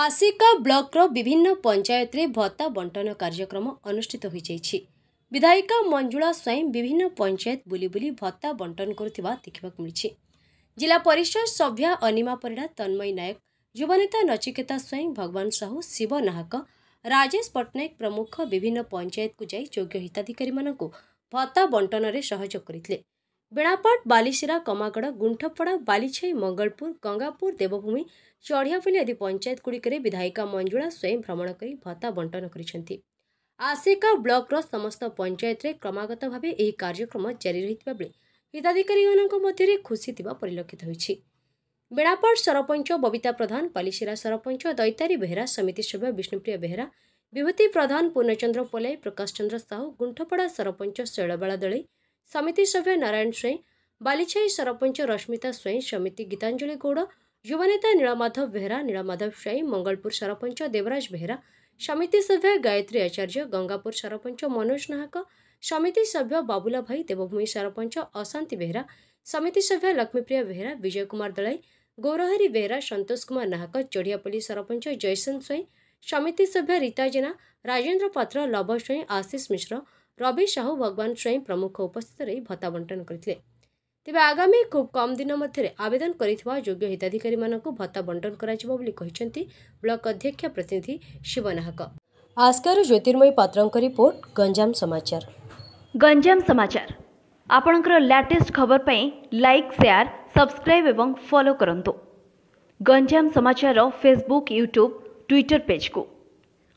ଆସିକା ବ୍ଲକର ବିଭିନ୍ନ ପଞ୍ଚାୟତରେ ଭତ୍ତା ବଣ୍ଟନ କାର୍ଯ୍ୟକ୍ରମ ଅନୁଷ୍ଠିତ ହୋଇଯାଇଛି। ବିଧାୟିକା ମଞ୍ଜୁଳା ସ୍ୱାଇଁ ବିଭିନ୍ନ ପଞ୍ଚାୟତ ବୁଲି ବୁଲି ଭତ୍ତା ବଣ୍ଟନ କରୁଥିବା ଦେଖିବାକୁ ମିଳିଛି। ଜିଲ୍ଲା ପରିଷଦ ସଭ୍ୟା ଅନିମା ପରିଡ଼ା ତନ୍ମୟୀ ନାୟକ ଯୁବନେତା ନଚିକେତା ସ୍ୱାଇଁ ଭଗବାନ ସାହୁ ଶିବ ନାହାକ ରାଜେଶ ପଟ୍ଟନାୟକ ପ୍ରମୁଖ ବିଭିନ୍ନ ପଞ୍ଚାୟତକୁ ଯାଇ ଯୋଗ୍ୟ ହିତାଧିକାରୀମାନଙ୍କୁ ଭତ୍ତା ବଣ୍ଟନରେ ସହଯୋଗ କରିଥିଲେ। ବେଣାପାଟ ବାଲିସିରା କମାଗଡ଼ ଗୁଣ୍ଠପଡ଼ା ବାଲିଛାଇ ମଙ୍ଗଳପୁର ଗଙ୍ଗାପୁର ଦେବଭୂମି ଚଢ଼ିଆପଲ୍ଲୀ ଆଦି ପଞ୍ଚାୟତଗୁଡ଼ିକରେ ବିଧାୟିକା ମଞ୍ଜୁଳା ସ୍ୱୟଂ ଭ୍ରମଣ କରି ଭତ୍ତା ବଣ୍ଟନ କରିଛନ୍ତି। ଆସିକା ବ୍ଲକର ସମସ୍ତ ପଞ୍ଚାୟତରେ କ୍ରମାଗତ ଭାବେ ଏହି କାର୍ଯ୍ୟକ୍ରମ ଜାରି ରହିଥିବା ବେଳେ ହିତାଧିକାରୀମାନଙ୍କ ମଧ୍ୟରେ ଖୁସି ଥିବା ପରିଲକ୍ଷିତ ହୋଇଛି। ବେଣାପାଟ ସରପଞ୍ଚ ବବିତା ପ୍ରଧାନ ପାଲିସିରା ସରପଞ୍ଚ ଦୈତାରୀ ବେହେରା ସମିତି ସଭ୍ୟ ବିଷ୍ଣୁପ୍ରିୟ ବେହେରା ବିଭୂତି ପ୍ରଧାନ ପୂର୍ଣ୍ଣଚନ୍ଦ୍ର ପୋଲାଇ ପ୍ରକାଶ ଚନ୍ଦ୍ର ସାହୁ ଗୁଣ୍ଠପଡ଼ା ସରପଞ୍ଚ ଶୈଳବାଳା ଦଳେଇ ସମିତି ସଭ୍ୟ ନାରାୟଣ ସ୍ୱାଇଁ ବାଲିଛାଇ ସରପଞ୍ଚ ରଶ୍ମିତା ସ୍ୱାଇଁ ସମିତି ଗୀତାଞ୍ଜଳି ଗୌଡ଼ ଯୁବନେତା ନୀଳମାଧବ ବେହେରା ନୀଳମାଧବ ସ୍ୱାଇଁ ମଙ୍ଗଳପୁର ସରପଞ୍ଚ ଦେବରାଜ ବେହେରା ସମିତି ସଭ୍ୟ ଗାୟତ୍ରୀ ଆଚାର୍ଯ୍ୟ ଗଙ୍ଗାପୁର ସରପଞ୍ଚ ମନୋଜ ନାହାକ ସମିତି ସଭ୍ୟ ବାବୁଲା ଭାଇ ଦେବଭୂମି ସରପଞ୍ଚ ଅଶାନ୍ତି ବେହେରା ସମିତି ସଭ୍ୟ ଲକ୍ଷ୍ମୀପ୍ରିୟା ବେହେରା ବିଜୟ କୁମାର ଦଳାଇ ଗୌରହରି ବେହେରା ସନ୍ତୋଷ କୁମାର ନାହାକ ଚଢ଼ିଆପଲ୍ଲୀ ସରପଞ୍ଚ ଜୟସନ୍ତ ସ୍ୱାଇଁ ସମିତି ସଭ୍ୟ ରୀତା ଜେନା ରାଜେନ୍ଦ୍ର ପାତ୍ର ଲବ ସ୍ୱାଇଁ ଆଶିଷ ମିଶ୍ର ରବି ସାହୁ ଭଗବାନ ସ୍ୱାଇଁ ପ୍ରମୁଖ ଉପସ୍ଥିତ ରହି ଭତ୍ତା ବଣ୍ଟନ କରିଥିଲେ। ତେବେ ଆଗାମୀ ଖୁବ୍ କମ୍ ଦିନ ମଧ୍ୟରେ ଆବେଦନ କରିଥିବା ଯୋଗ୍ୟ ହିତାଧିକାରୀମାନଙ୍କୁ ଭତ୍ତା ବଣ୍ଟନ କରାଯିବ ବୋଲି କହିଛନ୍ତି ବ୍ଲକ ଅଧ୍ୟକ୍ଷ ପ୍ରତିନିଧି ଶିବ ନାହକ ଆସ୍କାରୁ ଜ୍ୟୋତିର୍ମୟୀ ପାତ୍ରଙ୍କ ରିପୋର୍ଟ ଗଞ୍ଜାମ ସମାଚାର। ଗଞ୍ଜାମ ସମାଚାର। ଆପଣଙ୍କର ଲାଟେଷ୍ଟ ଖବର ପାଇଁ ଲାଇକ୍ ସେୟାର ସବସ୍କ୍ରାଇବ୍ ଏବଂ ଫଲୋ କରନ୍ତୁ। ଗଞ୍ଜାମ ସମାଚାରର ଫେସବୁକ୍ ୟୁଟ୍ୟୁବ୍ ଟ୍ୱିଟର ପେଜ୍କୁ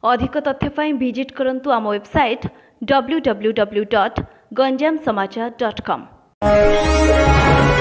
ଅଧିକ ତଥ୍ୟ ପାଇଁ ଭିଜିଟ୍ କରନ୍ତୁ ଆମ ୱେବସାଇଟ୍ www.ganjamsamachar.com